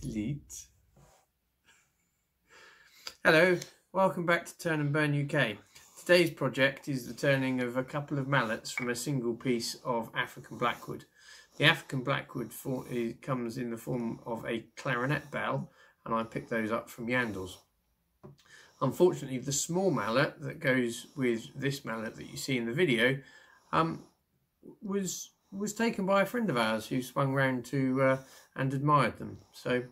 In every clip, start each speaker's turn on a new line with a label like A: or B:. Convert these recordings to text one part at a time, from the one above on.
A: Delete. Hello, welcome back to Turn and Burn UK. Today's project is the turning of a couple of mallets from a single piece of African blackwood. The African blackwood for, comes in the form of a clarinet bell and I picked those up from Yandles. Unfortunately the small mallet that goes with this mallet that you see in the video um, was was taken by a friend of ours who swung round to uh, and admired them. So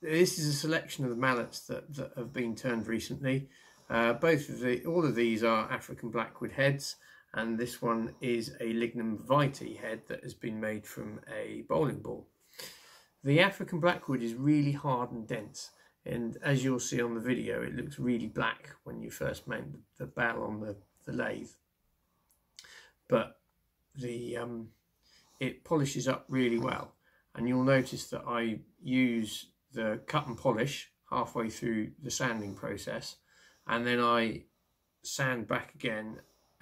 A: this is a selection of the mallets that, that have been turned recently. Uh, both of the, all of these are African blackwood heads, and this one is a lignum vitae head that has been made from a bowling ball. The African blackwood is really hard and dense, and as you'll see on the video, it looks really black when you first mount the bell on the, the lathe. But the um, it polishes up really well and you'll notice that I use the cut and polish halfway through the sanding process and then I sand back again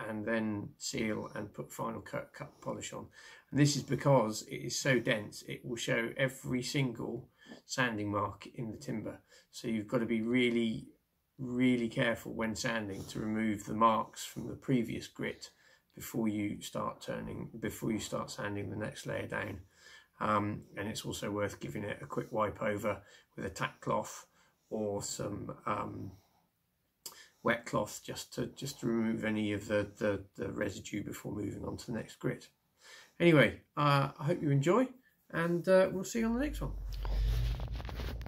A: and then seal and put final cut, cut polish on. And this is because it is so dense, it will show every single sanding mark in the timber. So you've got to be really, really careful when sanding to remove the marks from the previous grit before you start turning, before you start sanding the next layer down. Um, and it's also worth giving it a quick wipe over with a tack cloth or some um, wet cloth just to just to remove any of the, the, the residue before moving on to the next grit. Anyway, uh, I hope you enjoy and uh, we'll see you on the next one.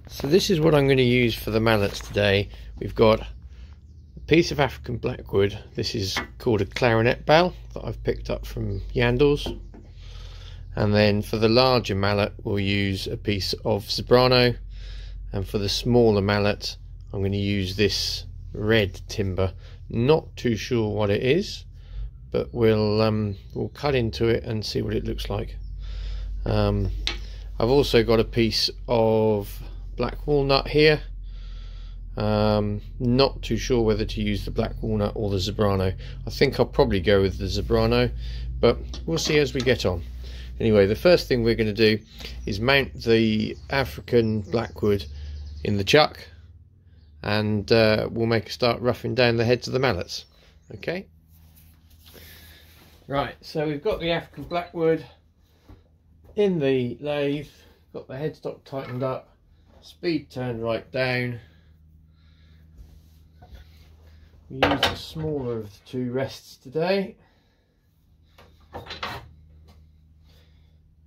A: So this is what I'm going to use for the mallets today. We've got a piece of African blackwood. This is called a clarinet bell that I've picked up from Yandles and then for the larger mallet we'll use a piece of Zebrano and for the smaller mallet I'm going to use this red timber. Not too sure what it is but we'll um, we'll cut into it and see what it looks like. Um, I've also got a piece of black walnut here. Um, not too sure whether to use the black walnut or the Zebrano I think I'll probably go with the Zebrano but we'll see as we get on Anyway, the first thing we're going to do is mount the African blackwood in the chuck and uh, we'll make a start roughing down the heads of the mallets. Okay. Right, so we've got the African blackwood in the lathe, got the headstock tightened up, speed turned right down. We use the smaller of the two rests today.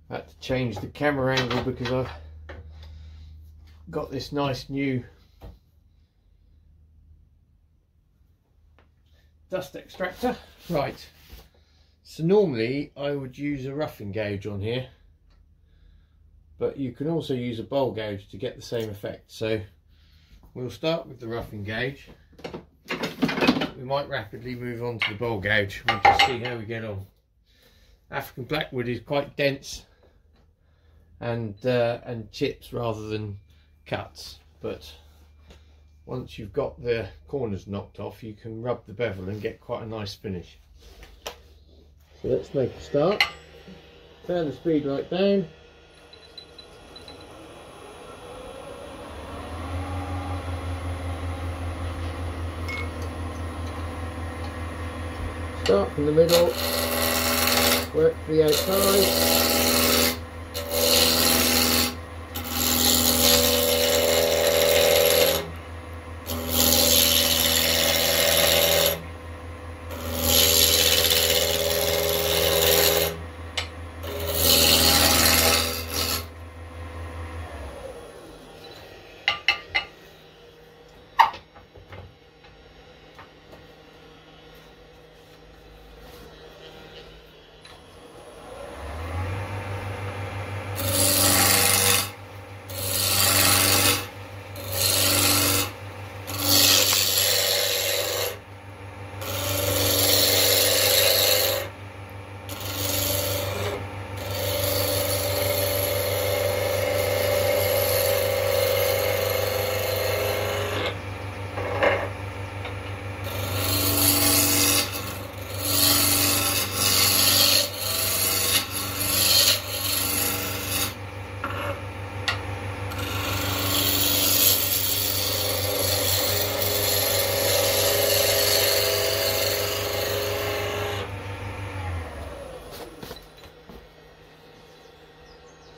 A: I had to change the camera angle because I've got this nice new dust extractor. Right, so normally I would use a roughing gouge on here, but you can also use a bowl gouge to get the same effect. So we'll start with the roughing gouge. We might rapidly move on to the bowl gouge. We'll just see how we get on. African blackwood is quite dense and uh, and chips rather than cuts. But once you've got the corners knocked off you can rub the bevel and get quite a nice finish. So let's make a start. Turn the speed right down. Start from the middle. Work the outside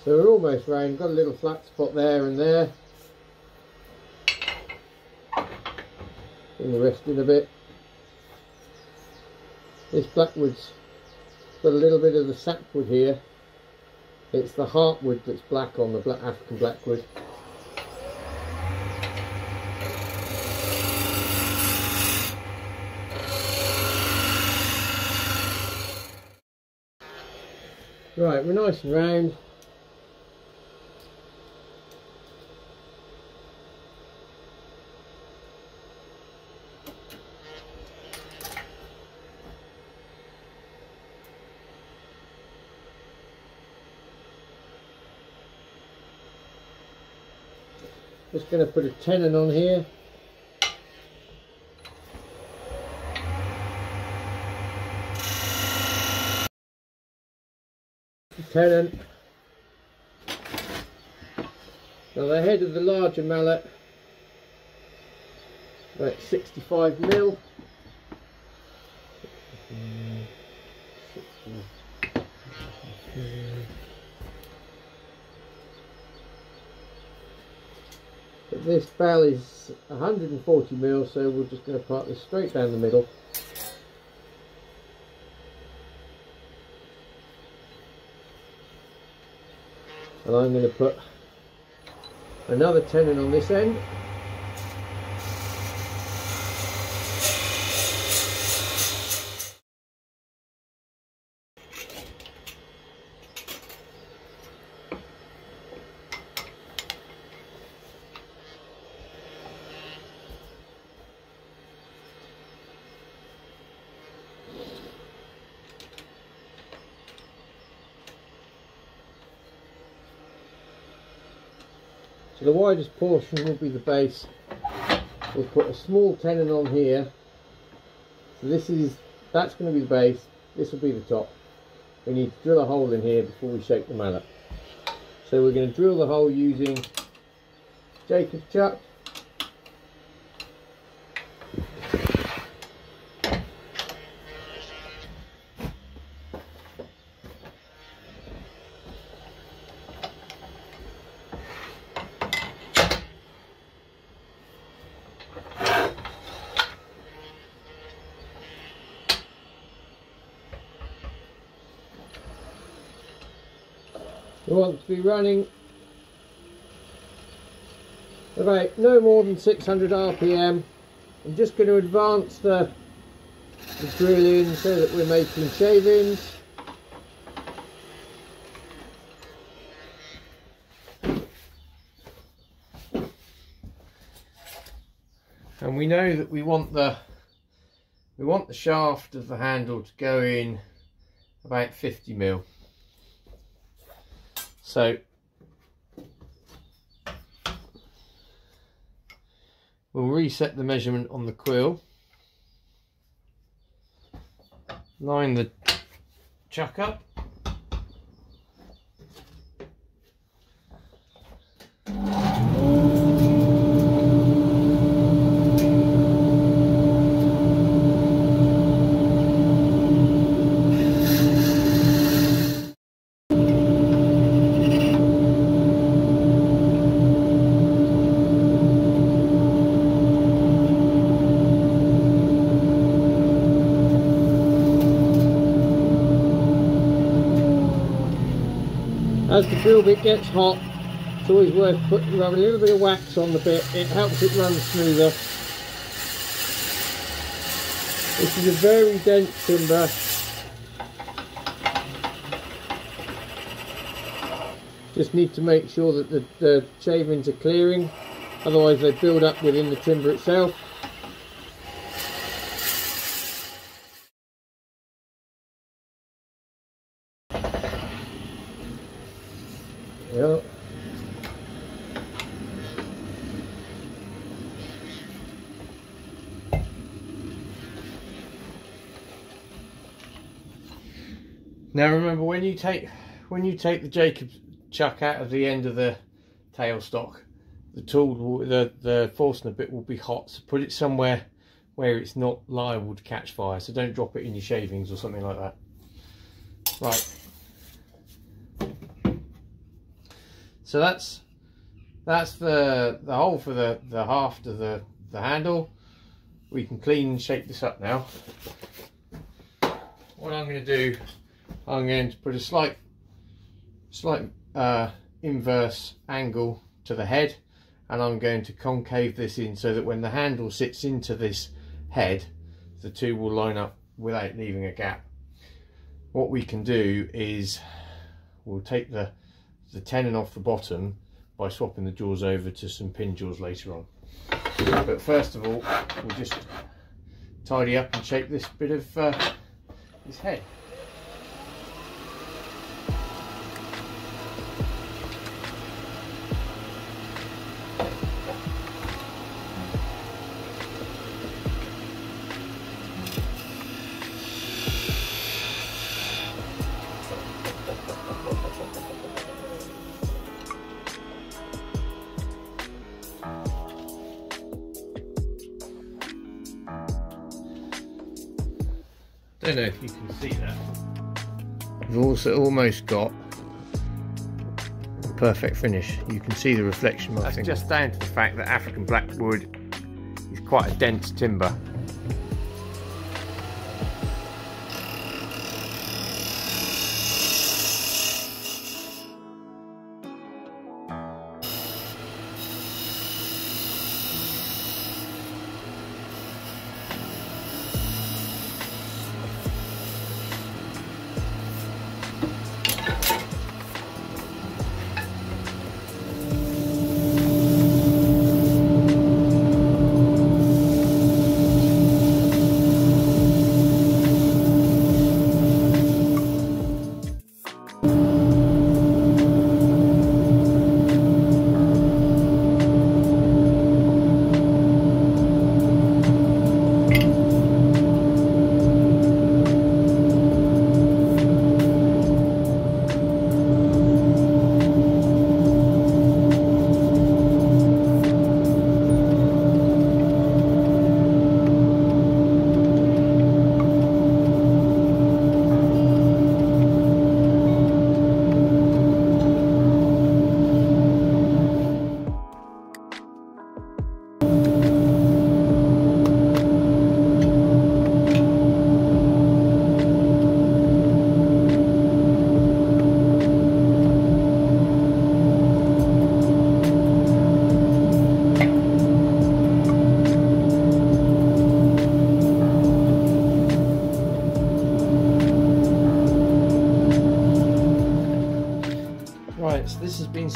A: So we're almost round, got a little flat spot there and there. Bring the rest in a bit. This blackwood's got a little bit of the sapwood here. It's the heartwood that's black on the black African blackwood. Right, we're nice and round. Just going to put a tenon on here. Tenon. Now the head of the larger mallet, about 65 mil. Mm. But this bell is 140 mil, so we're just going to part this straight down the middle. And I'm going to put another tenon on this end. So the widest portion will be the base. We'll put a small tenon on here. So this is, that's going to be the base. This will be the top. We need to drill a hole in here before we shape the mallet. So we're going to drill the hole using Jacob's chuck. We want to be running about no more than 600 RPM. I'm just going to advance the, the drill in so that we're making shavings. And we know that we want the we want the shaft of the handle to go in about 50 mil. So we'll reset the measurement on the quill. Line the chuck up. Drill bit gets hot it's always worth putting a little bit of wax on the bit it helps it run smoother. This is a very dense timber. Just need to make sure that the, the shavings are clearing otherwise they build up within the timber itself Yep. Now remember when you take when you take the Jacob chuck out of the end of the tailstock, the tool will, the the Forstner bit will be hot. So put it somewhere where it's not liable to catch fire. So don't drop it in your shavings or something like that. Right. So that's that's the the hole for the the haft of the the handle. We can clean and shape this up now. What I'm going to do, I'm going to put a slight slight uh, inverse angle to the head and I'm going to concave this in so that when the handle sits into this head the two will line up without leaving a gap. What we can do is we'll take the, the tenon off the bottom by swapping the jaws over to some pin jaws later on. But first of all we'll just tidy up and shape this bit of uh, this head. Don't know if you can see that. We've also almost got a perfect finish. You can see the reflection. That's just down to the fact that African blackwood is quite a dense timber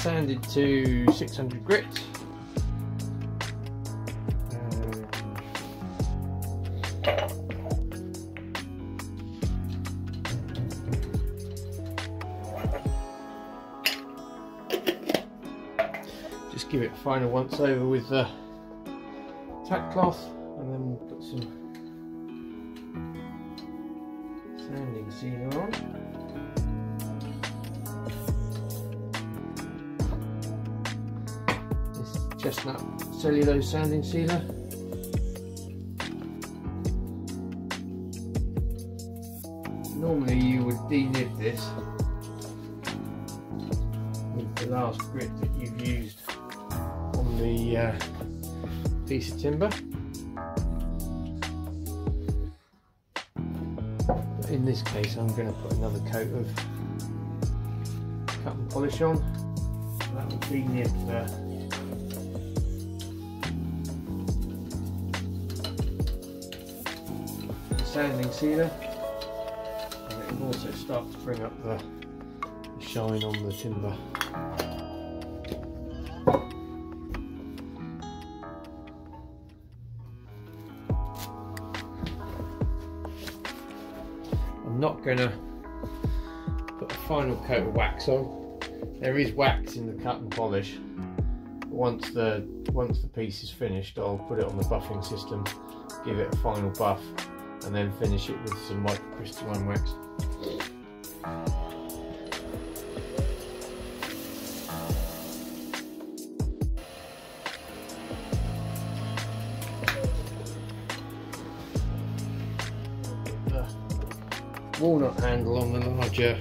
A: sanded to 600 grit. Just give it a final once over with the tack cloth and then we'll put some sanding sealer on. Chestnut cellulose sanding sealer. Normally you would denib this with the last grit that you've used on the uh, piece of timber. In this case I'm going to put another coat of cut and polish on. That will denib the sanding sealer and it will also start to bring up the shine on the timber. I'm not going to put a final coat of wax on. There is wax in the cut and polish. Once the once the piece is finished, I'll put it on the buffing system, give it a final buff, and then finish it with some microcrystalline wax. Walnut handle on the larger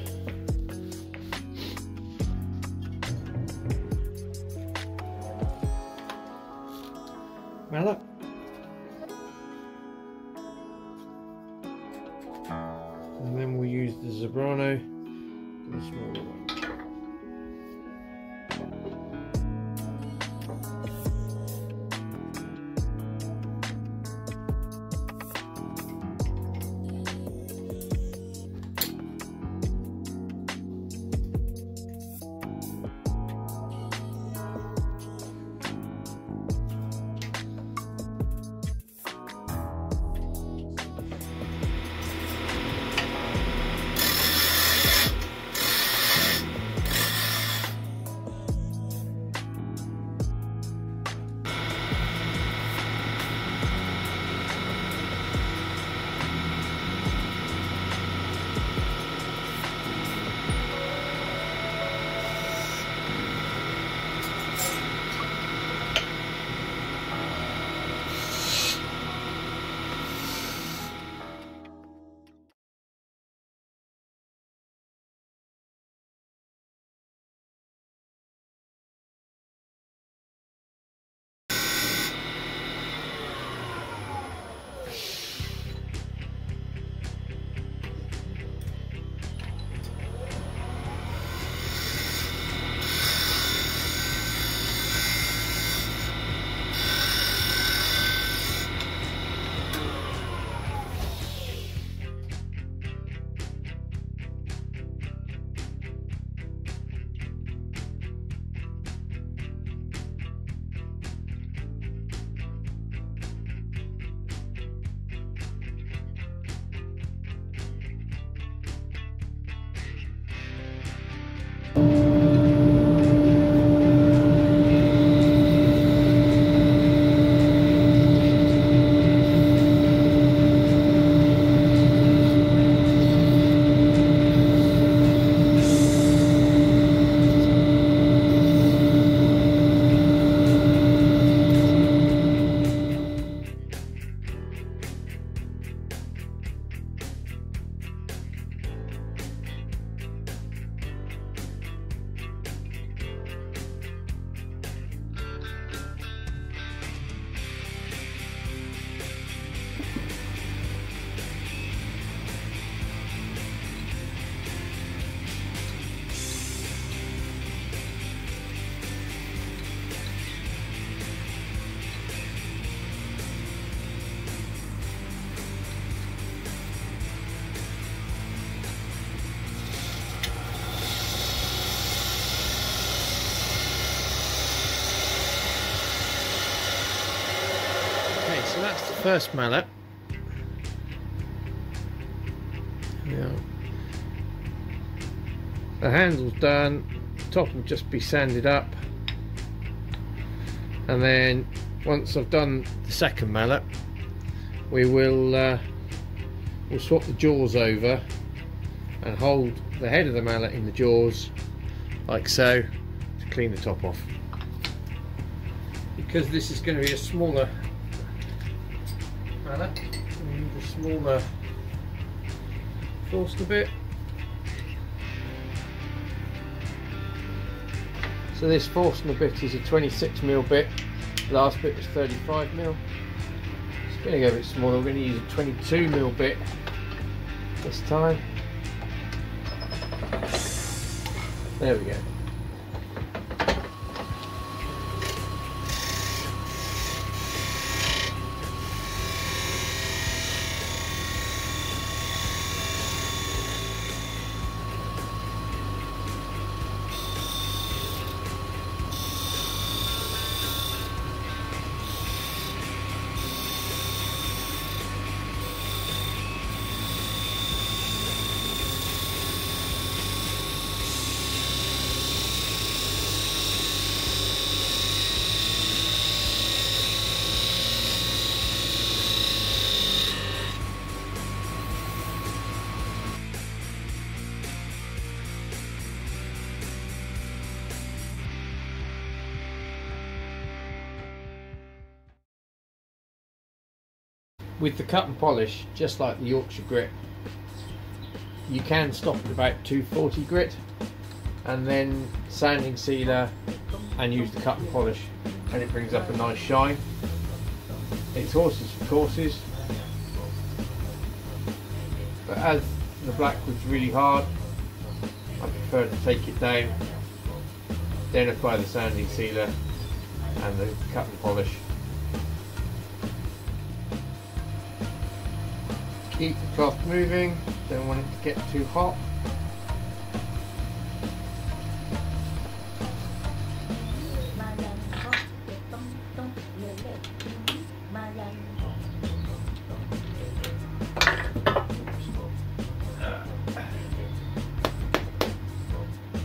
A: first mallet. Yeah. The handle's done, The top will just be sanded up. And then once I've done the second mallet, we will uh, we'll swap the jaws over and hold the head of the mallet in the jaws like so to clean the top off. Because this is going to be a smaller mallet, we use a smaller Forstner bit. So this Forstner bit is a 26mm bit, last bit was 35mm. It's going to go a bit smaller, we're going to use a 22mm bit this time. There we go. With the cut and polish, just like the Yorkshire grit, you can stop at about 240 grit and then sanding sealer and use the cut and polish and it brings up a nice shine. it's horses for courses. But as the black was really hard, I prefer to take it down, then apply the sanding sealer and the cut and polish. Keep the cloth moving, don't want it to get too hot.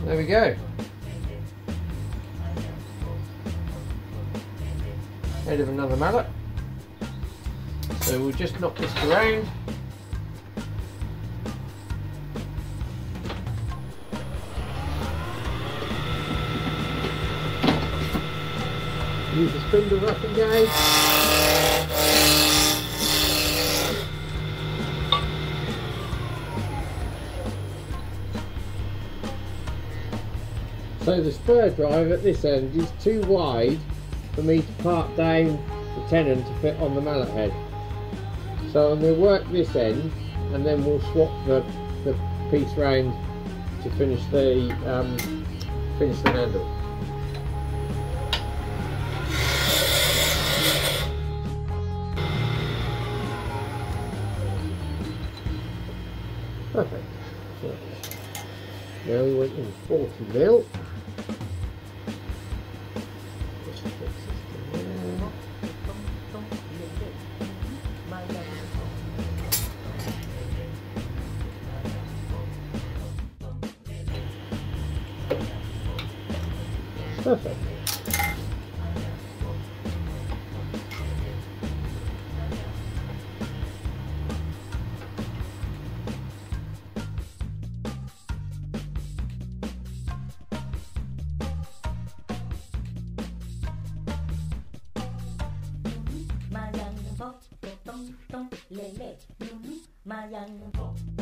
A: There we go. Head of another mallet. So we'll just knock this around. Use. So the spur drive at this end is too wide for me to part down the tenon to fit on the mallet head. So I'm going to work this end and then we'll swap the, the piece round to finish the um, finish the handle. Now we went in 40 mil.
B: Lele, lulu, Mayangbot.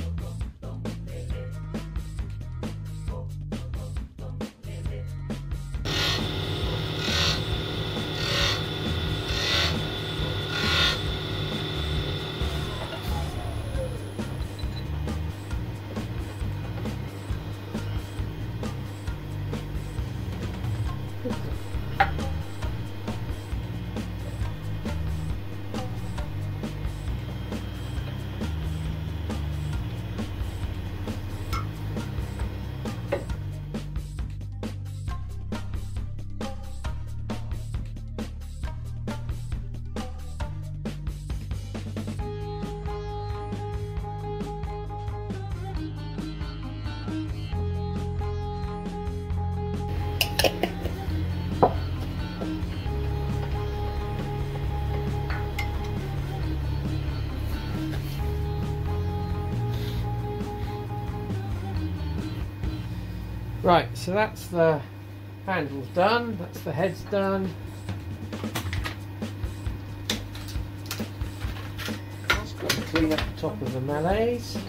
A: Right, so that's the handles done, that's the heads done. Just got to clean up the top of the mallets.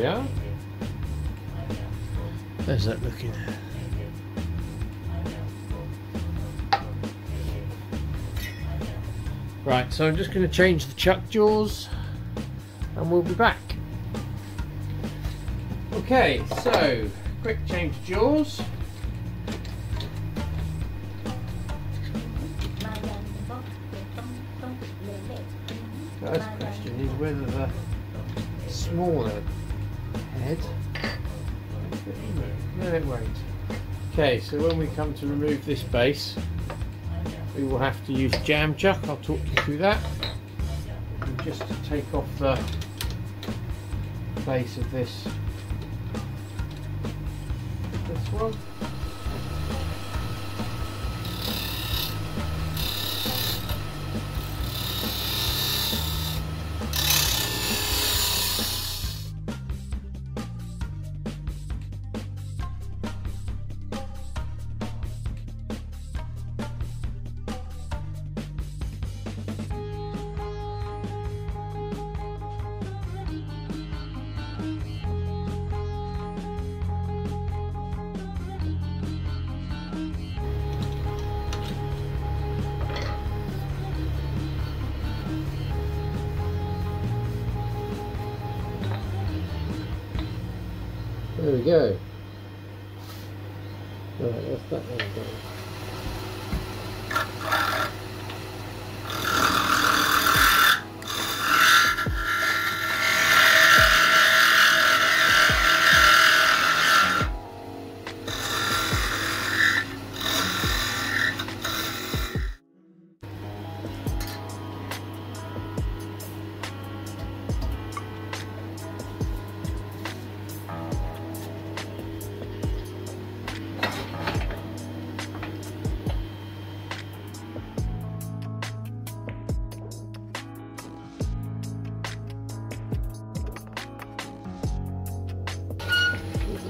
A: We are. There's that looking. Right, so I'm just going to change the chuck jaws and we'll be back. Okay, so quick change jaws.
B: Mayangbot, tong tong lele,
A: First question is whether the smaller head. It. Okay, so when we come to remove this base, we will have to use jam chuck. I'll talk you through that. And just to take off the base of this this one. We go. Right, that's that one done.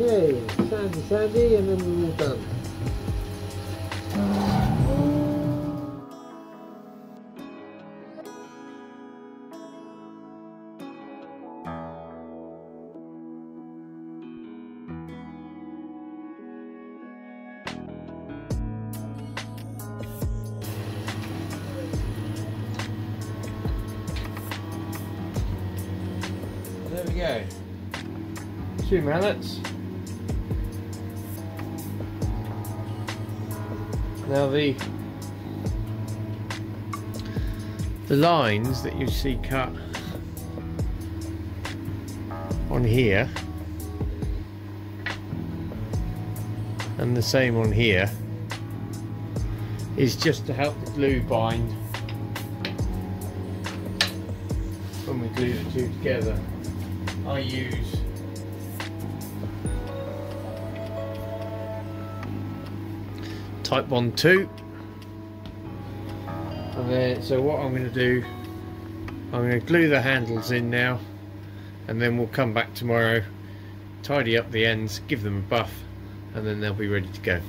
A: Okay, sandy sandy and then we're all done. There we go. Two mallets. The the lines that you see cut on here and the same on here is just to help the glue bind when we glue the two together. I use type 1 2 and then so what I'm going to do I'm going to glue the handles in now and then we'll come back tomorrow tidy up the ends give them a buff and then they'll be ready to go